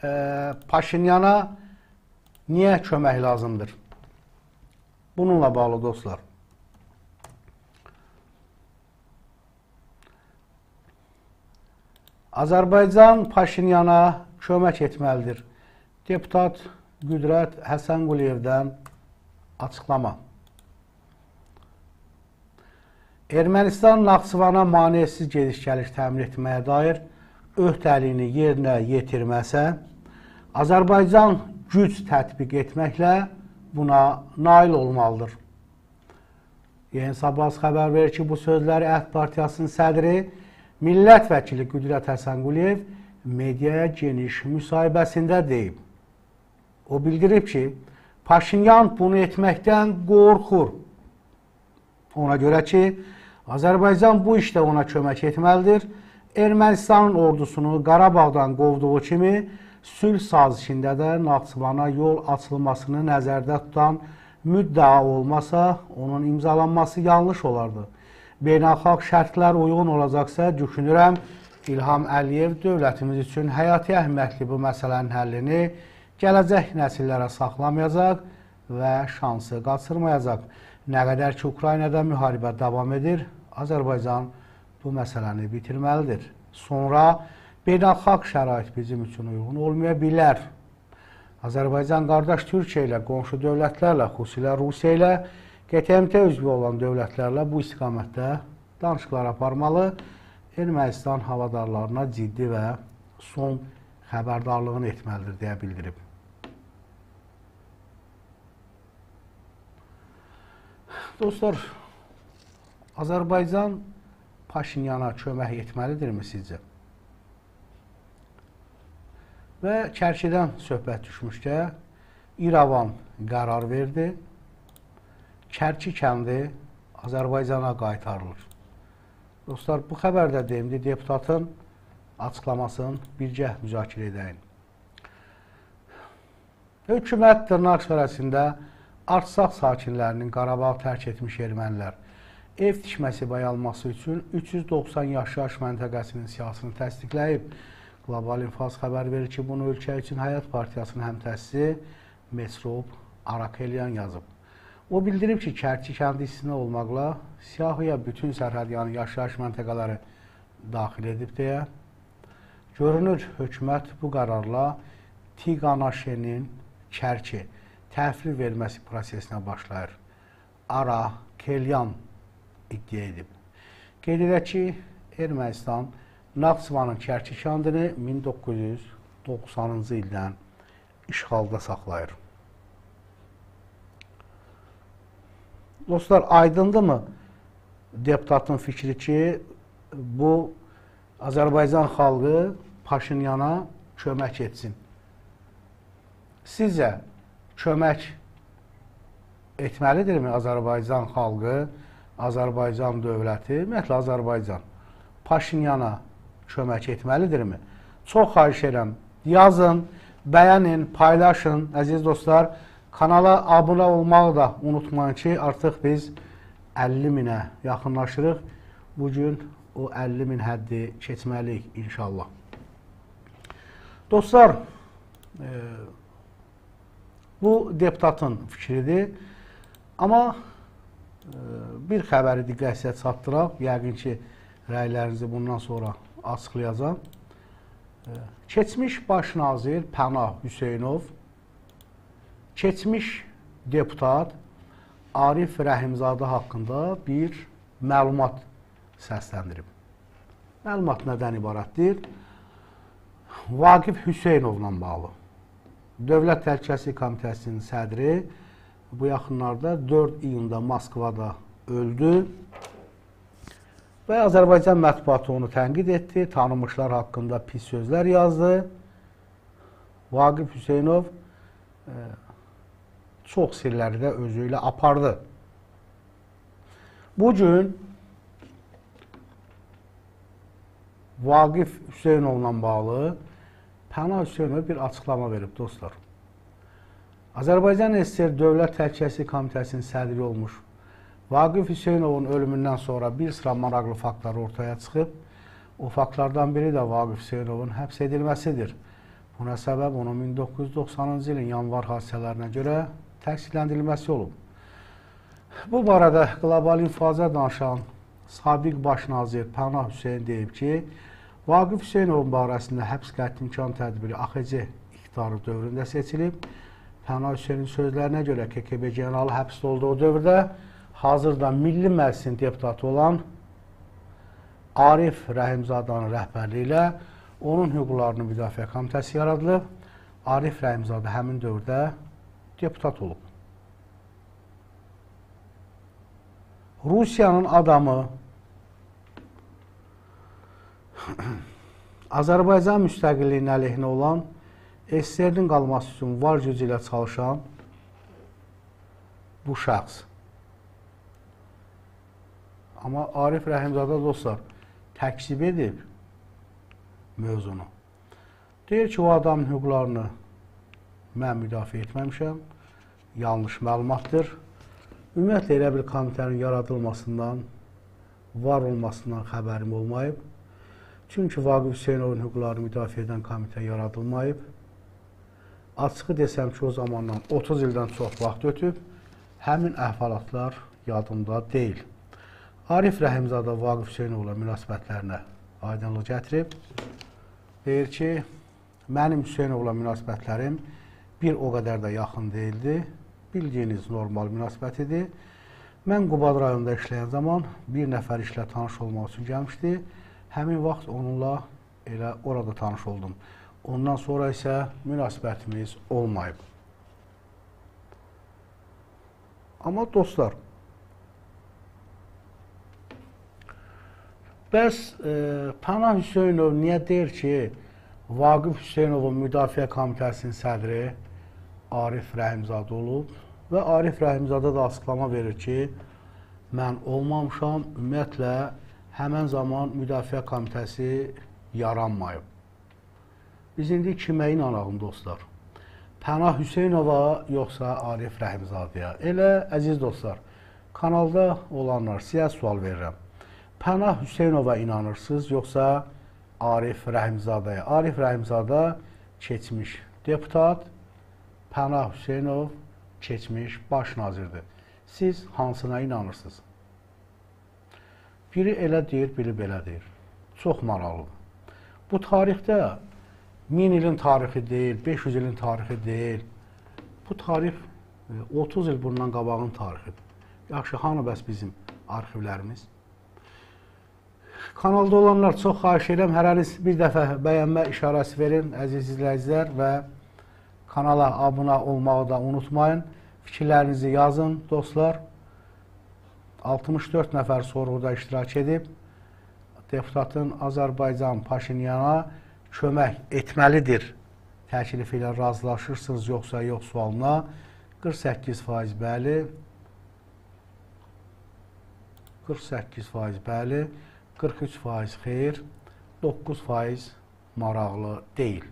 Paşinyana niyə kömək lazımdır? Bununla bağlı dostlar. Azərbaycan Paşinyana kömək etməlidir. Deputat Qüdrət Həsənquliyevdən açıqlama. Ermənistan Naxçıvana maneəsiz gediş-gəliş təmin etməyə dair öhdəliyini yerinə yetirməsə, Azərbaycan güc tətbiq etməklə buna nail olmalıdır. Yeni Sabahs xəbər verir ki, bu sözləri Əhd Partiyasının sədri Millət vəkili Qüdrət Həsənquliyev mediaya geniş müsahibəsində deyib. O bildirib ki, Paşinyan bunu etməkdən qorxur. Ona görə ki, Azərbaycan bu işdə ona kömək etməlidir. Ermənistanın ordusunu Qarabağdan qovduğu kimi sülh sazişində də Naxçıvana yol açılmasını nəzərdə tutan müddəa olmasa, onun imzalanması yanlış olardı beynəlxalq şərtlər uyğun olacaqsa, düşünürəm İlham Əliyev dövlətimiz üçün həyati əhəmiyyətli bu məsələnin həllini gələcək nəsillərə saxlamayacaq və şansı qaçırmayacaq. Nə qədər ki, Ukraynada müharibə davam edir, Azərbaycan bu məsələni bitirməlidir. Sonra beynəlxalq şərait bizim üçün uyğun olmaya bilər. Azərbaycan qardaş Türkiyə ilə, qonşu dövlətlərlə, xüsusilə Rusiya ilə QTMT üzvü olan dövlətlərlə bu istiqamətdə danışıqlar aparmalı, Ermənistan havadarlarına ciddi və son xəbərdarlığını etməlidir, deyə bildirib. Dostlar, Azərbaycan Paşinyana kömək etməlidirmi sizcə? Və Kərkidən söhbət düşmüşkə, İrəvan qərar verdi Kərki kəndi Azərbaycana qaytarılır. Dostlar, bu xəbərdə deyimli deputatın açıqlamasını birgə müzakirə edəyin. Hökumət dırnaq şərəsində Artsaq sakinlərinin Qarabağ tərk etmiş ermənilər ev tikməsi bayalması üçün 390 yaşayış məntəqəsinin siyasını təsdiqləyib. Qlobal İnfaz xəbər verir ki, bunu ölkə üçün Həyat Partiyasının həmtəsisi Mesrub Arakelyan yazıb. O bildirib ki, Kərki kəndi istinə olmaqla siyahıya bütün sərhədyanı yaşayış məntəqələri daxil edib deyə görünür hökumət bu qərarla Tiqanaşenin Kərki təhvil verməsi prosesinə başlayır. Ara Kelyan iddia edib. Qeyd edək ki, Ermənistan Naxçıvanın Kərki kəndini 1990-cı ildən işğalda saxlayır. Dostlar, aydındırmı deputatın fikri ki, bu Azərbaycan xalqı Paşinyana kömək etsin. Sizcə kömək etməlidirmi Azərbaycan xalqı, Azərbaycan dövləti, ümumiyyətlə Azərbaycan Paşinyana kömək etməlidirmi? Çox xahiş edirəm, yazın, bəyənin, paylaşın, əziz dostlar. Kanala abunə olmağı da unutmayın ki, artıq biz 50 minə yaxınlaşırıq. Bugün o 50 min həddi keçməliyik inşallah. Dostlar, e, bu deputatın fikridir. Amma bir xəbəri diqqətinizə çatdıraq. Yəqin ki, rəylərinizi bundan sonra açıqlayacağam. E, keçmiş baş nazir Pənah Hüseynov keçmiş deputat Arif Rəhimzadə haqqında bir məlumat səsləndirib. Məlumat nədən ibarətdir? Vaqif Hüseynovla bağlı. Dövlət Təhlükəsizlik Komitəsinin sədri bu yaxınlarda 4 iyunda Moskvada öldü və Azərbaycan mətbuatı onu tənqid etdi, tanınmışlar haqqında pis sözlər yazdı. Vaqif Hüseynov e, çox sirləri də özü ilə apardı. Bu gün Vaqif Hüseynovla bağlı Pəna Hüseynov bir açıqlama verib dostlar. Azərbaycan SSR Dövlət Təhlükəsizlik Komitəsinin sədri olmuş Vaqif Hüseynovun ölümündən sonra bir sıra maraqlı faktlar ortaya çıxıb. O faktlardan biri də Vaqif Hüseynovun həbs edilməsidir. Buna səbəb onun 1990-cı ilin yanvar hadisələrinə görə təqsirləndirilməsi olub. Bu barədə qlobal infaza danışan sabiq baş nazir Pənah Hüseyn deyib ki, Vaqif Hüseynovun barəsində həbs qəti imkan tədbiri AXC iqtidarı dövründə seçilib. Pənah Hüseynin sözlərinə görə KKB generalı həbsdə olduğu dövrdə hazırda Milli Məclisin deputatı olan Arif Rəhimzadanın rəhbərliyi ilə onun hüquqlarını müdafiə komitəsi yaradılıb. Arif Rəhimzadə həmin dövrdə deputat olub. Rusiyanın adamı Azərbaycan müstəqilliyinin əleyhinə olan SSR-nin qalması üçün var gücü ilə çalışan bu şəxs. Amma Arif Rəhimzadə dostlar təksib edib mövzunu. Deyir ki, o adamın hüquqlarını mən müdafiə etməmişəm, yanlış məlumatdır. Ümumiyyətlə elə bir komitənin yaradılmasından, var olmasından xəbərim olmayıb. Çünki Vaqif Hüseynovun hüquqlarını müdafiə edən komitə yaradılmayıb. Açığı desəm ki, o zamandan 30 ildən çox vaxt ötüb, həmin əhvalatlar yadımda deyil. Arif Rəhimzadə Vaqif Hüseynovla münasibətlərinə aydınlıq gətirib. Deyir ki, mənim Hüseynovla münasibətlərim bir o qədər də yaxın deyildi. Bildiyiniz normal münasibət idi. Mən Qubad rayonunda işləyən zaman bir nəfər işlə tanış olmaq üçün gəlmişdi. Həmin vaxt onunla elə orada tanış oldum. Ondan sonra isə münasibətimiz olmayıb. Amma dostlar, Bəs e, Pənah Hüseynov niyə deyir ki, Vaqif Hüseynovun Müdafiə Komitəsinin sədri Arif Rəhimzadə olub və Arif Rəhimzadə də açıqlama verir ki, mən olmamışam, ümumiyyətlə həmən zaman Müdafiə Komitəsi yaranmayıb. Biz indi kimə inanalım dostlar? Pənah Hüseynova yoxsa Arif Rəhimzadəyə? Elə əziz dostlar, kanalda olanlar sizə sual verirəm. Pənah Hüseynova inanırsınız, yoxsa Arif Rəhimzadəyə? Arif Rəhimzadə keçmiş deputat, Pənah Hüseynov keçmiş baş nazirdir. Siz hansına inanırsınız? Biri elə deyir, biri belə deyir. Çox maraqlıdır. Bu tarixdə 1000 ilin tarixi deyil, 500 ilin tarixi deyil. Bu tarix 30 e, il bundan qabağın tarixidir. Yaxşı, hanı bəs bizim arxivlərimiz? Kanalda olanlar çox xahiş edirəm, hərəniz bir dəfə bəyənmə işarəsi verin, əziz izləyicilər və kanala abunə olmağı da unutmayın. Fikirlərinizi yazın, dostlar. 64 nəfər sorğuda iştirak edib, deputatın Azərbaycan Paşinyana kömək etməlidir. Təklifi ilə razılaşırsınız, yoxsa yox sualına. 48% bəli, 48% bəli, 43% xeyir, 9% maraqlı deyil.